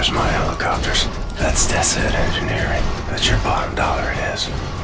There's my helicopters. That's Desset Engineering. That's your bottom dollar it is.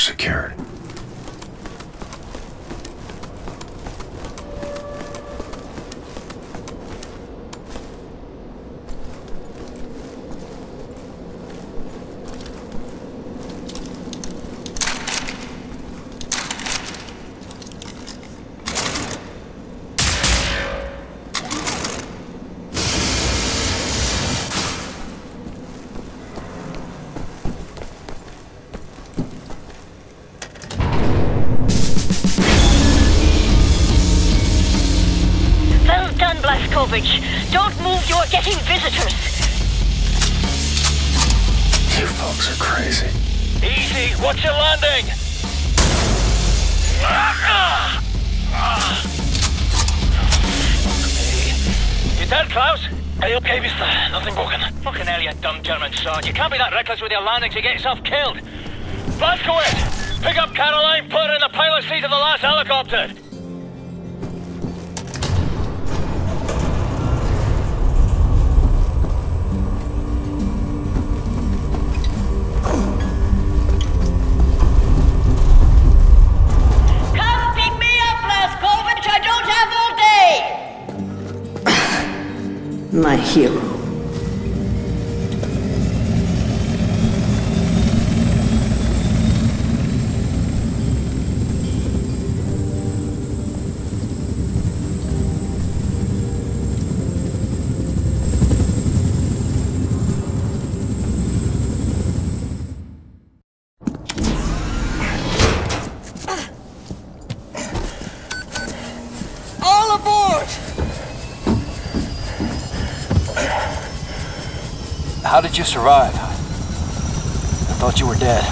Helicopter Blazkowicz. Don't move, you're getting visitors. You folks are crazy. Easy, watch your landing! You dead, Klaus? Are you okay, mister? Nothing broken. Fucking hell, you dumb German sod. You can't be that reckless with your landings, you get yourself killed. Blazkowicz! Pick up Caroline, put her in the pilot seat of the last helicopter! My hero. All aboard! How did you survive? I thought you were dead.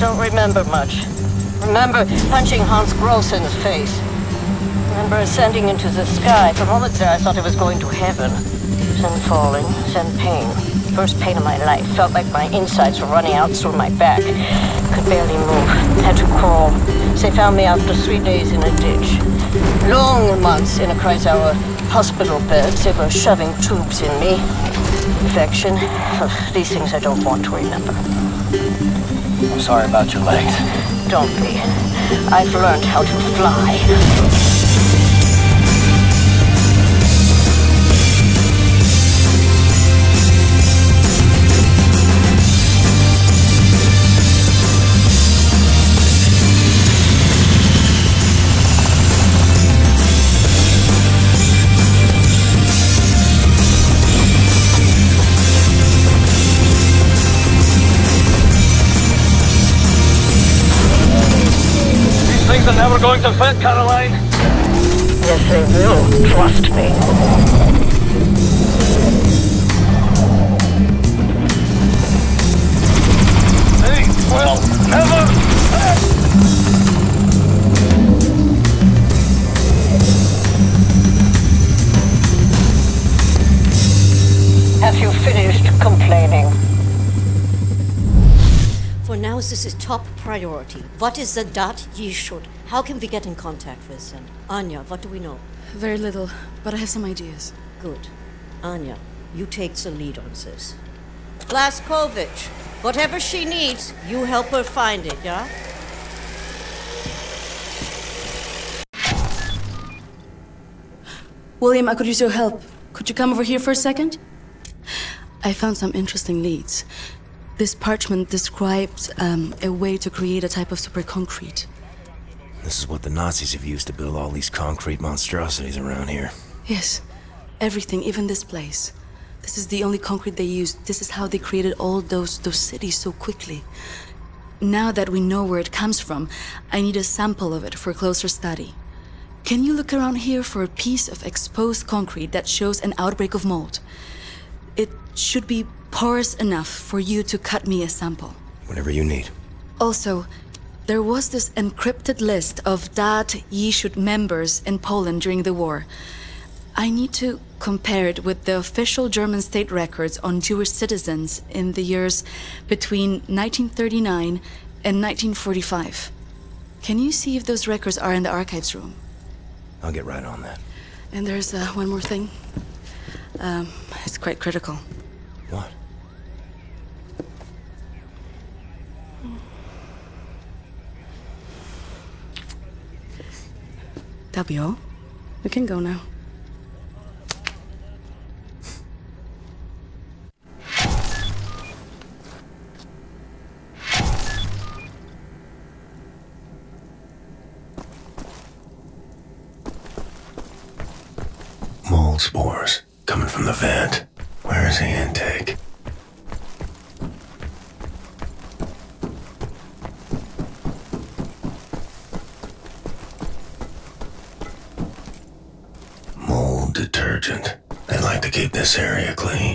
Don't remember much. Remember punching Hans Grosse in the face. Remember ascending into the sky. For moments there, I thought I was going to heaven. Then falling, then pain. First pain of my life. Felt like my insides were running out through my back. Could barely move. Had to crawl. They found me after three days in a ditch. Long months in a Kreisauer hospital bed. They were shoving tubes in me. Infection. Ugh, These things I don't want to remember. I'm sorry about your legs. Don't be. I've learned how to fly. Trust me. They will never. Have you finished complaining? For now, this is top priority. What is the Da'at Yichud? How can we get in contact with them? Anya, what do we know? Very little, but I have some ideas. Good. Anya, you take the lead on this. Blazkowicz, whatever she needs, you help her find it, yeah? William, I could use your help. Could you come over here for a second? I found some interesting leads. This parchment describes um, a way to create a type of super concrete. This is what the Nazis have used to build all these concrete monstrosities around here. Yes, everything, even this place. This is the only concrete they used. This is how they created all those those cities so quickly. Now that we know where it comes from, I need a sample of it for closer study. Can you look around here for a piece of exposed concrete that shows an outbreak of mold? It should be porous enough for you to cut me a sample. Whatever you need. Also, there was this encrypted list of Da'at Yichud members in Poland during the war. I need to compare it with the official German state records on Jewish citizens in the years between 1939 and 1945. Can you see if those records are in the archives room? I'll get right on that. And there's uh, one more thing. Um, it's quite critical. What? That'll be all. We can go now. This area clean.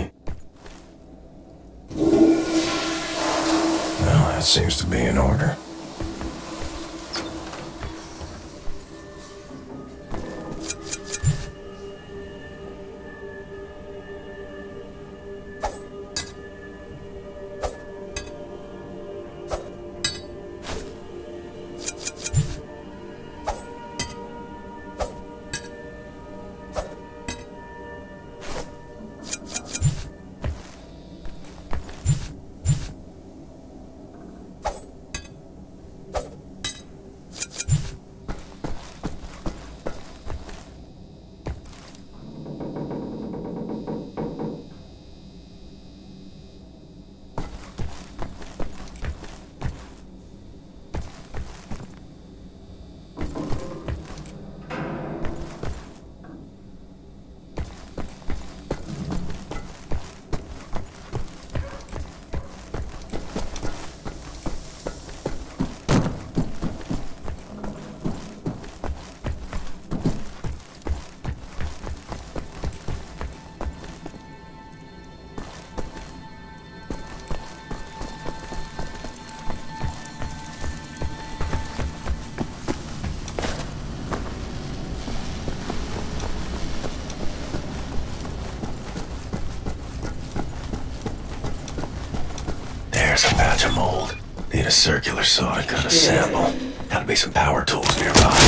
There's a of mold. Need a circular saw to cut a sample. Gotta be some power tools nearby.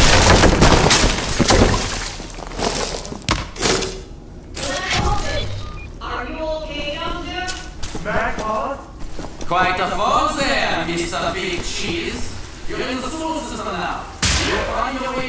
Quite a fall there, Mr. Big Cheese. You're in the sewer system now. You're on your way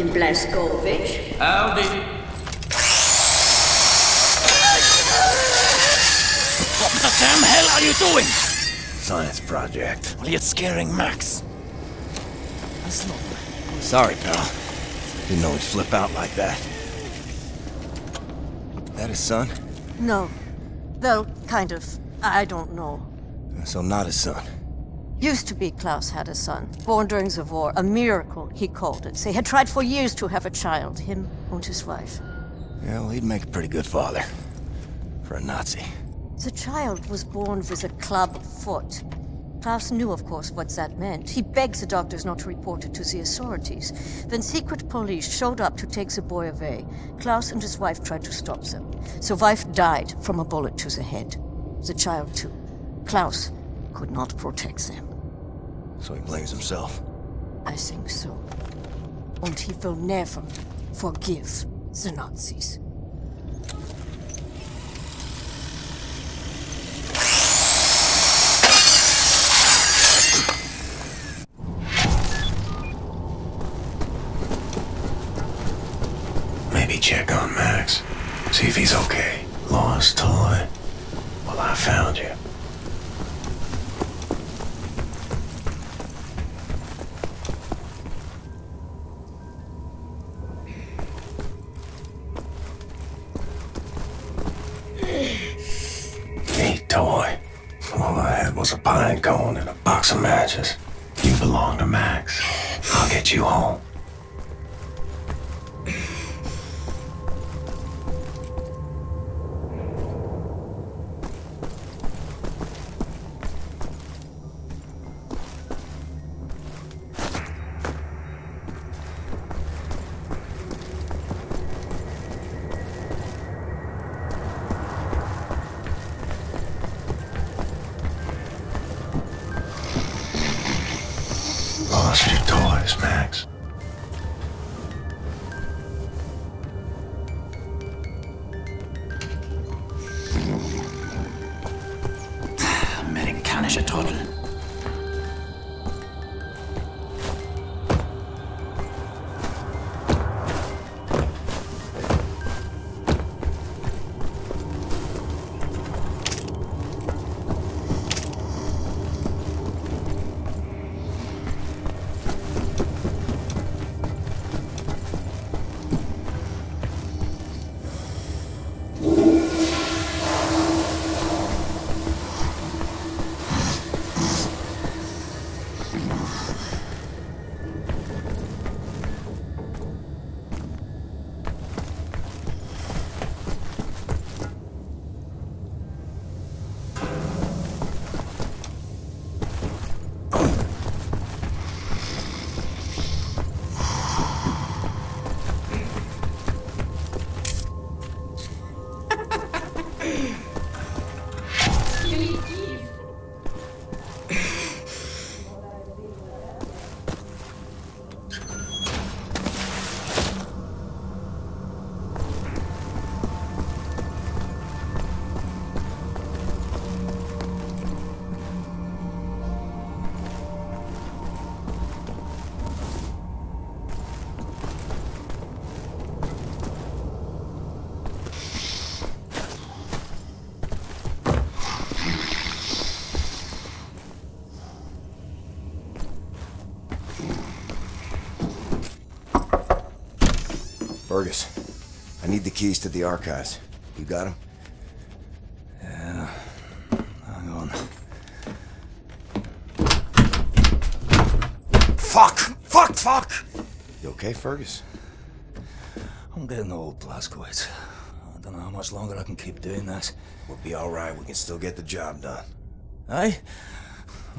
Captain Blazkowicz. Howdy. What the damn hell are you doing? Science project. Well, you're scaring Max. I'm sorry, pal. Didn't know he'd flip out like that. That his son? No. Though, kind of. I don't know. So not his son. Used to be Klaus had a son, born during the war. A miracle, he called it. They had tried for years to have a child, him and his wife. Yeah, well, he'd make a pretty good father. For a Nazi. The child was born with a club foot. Klaus knew, of course, what that meant. He begged the doctors not to report it to the authorities. Then secret police showed up to take the boy away. Klaus and his wife tried to stop them. The wife died from a bullet to the head. The child, too. Klaus could not protect them. So he blames himself. I think so. And he will never forgive the Nazis. Maybe check on Max. See if he's okay. Lost toy. Well, I found you. Cone and a box of matches. You belong to Max. I'll get you home. Lost your toys, Max. Fergus, I need the keys to the archives. You got them? Yeah. Hang on. Fuck! Fuck! Fuck! You okay, Fergus? I'm getting old, Blazkowicz. I don't know how much longer I can keep doing this. We'll be alright. We can still get the job done. Aye?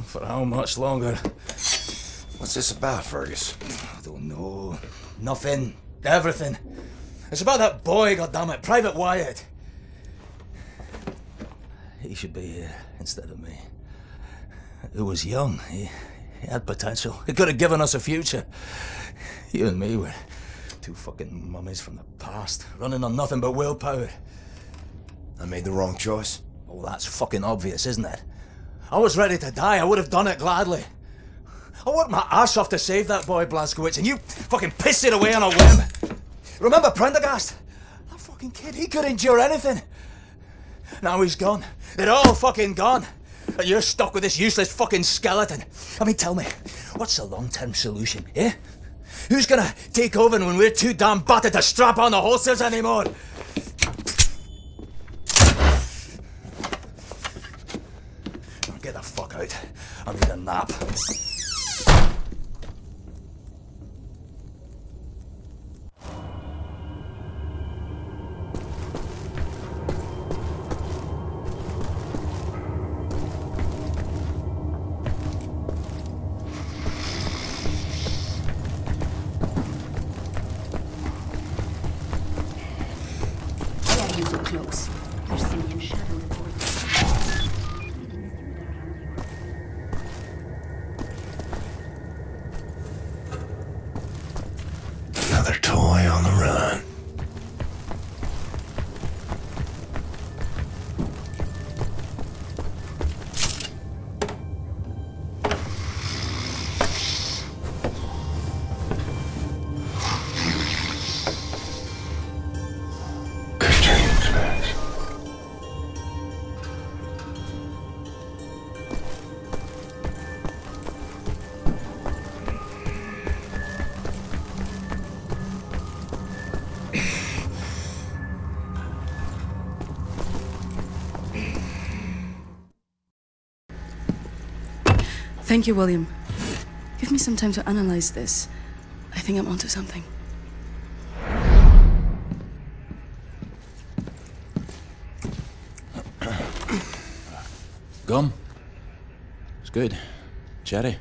For how much longer? What's this about, Fergus? I don't know. Nothing. Everything. It's about that boy, goddammit, Private Wyatt. He should be here instead of me. He was young. He, he had potential. He could have given us a future. You and me were two fucking mummies from the past, running on nothing but willpower. I made the wrong choice. Oh, that's fucking obvious, isn't it? I was ready to die. I would have done it gladly. I worked my ass off to save that boy Blazkowicz, and you fucking pissed it away on a whim. Remember Prendergast? That fucking kid, he could endure anything. Now he's gone. They're all fucking gone. And you're stuck with this useless fucking skeleton. I mean, tell me, what's the long-term solution, eh? Who's gonna take over when we're too damn battered to strap on the holsters anymore? Get the fuck out. I need a nap. Are Thank you, William. Give me some time to analyze this. I think I'm onto something. Gum? It's good. Cherry?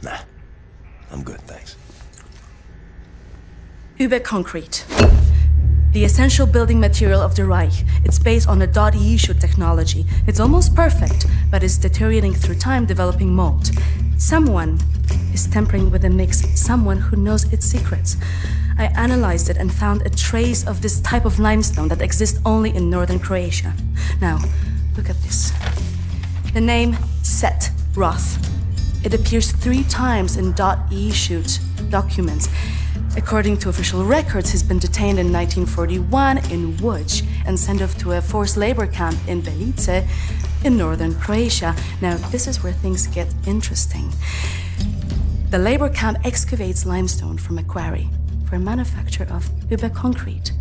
Nah, I'm good, thanks. Uber concrete. The essential building material of the Reich. It's based on a Da'at Yichud technology. It's almost perfect, but it's deteriorating through time, developing mold. Someone is tampering with the mix, someone who knows its secrets. I analyzed it and found a trace of this type of limestone that exists only in northern Croatia. Now, look at this. The name Set Roth. It appears three times in dot .e shoot documents. According to official records, he's been detained in 1941 in Łódź and sent off to a forced labor camp in Belica in northern Croatia. Now, this is where things get interesting. The labor camp excavates limestone from a quarry for a manufacture of Uber concrete.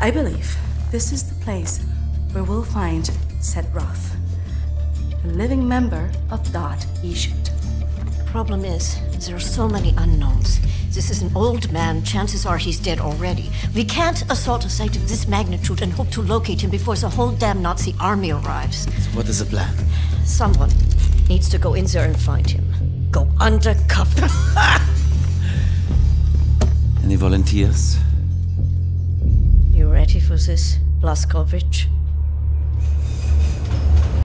I believe this is the place where we'll find Set Roth, a living member of Da'at Yichud. Problem is, there are so many unknowns. This is an old man. Chances are he's dead already. We can't assault a site of this magnitude and hope to locate him before the whole damn Nazi army arrives. What is the plan? Someone needs to go in there and find him. Go undercover. Any volunteers? you ready for this, Blazkowicz?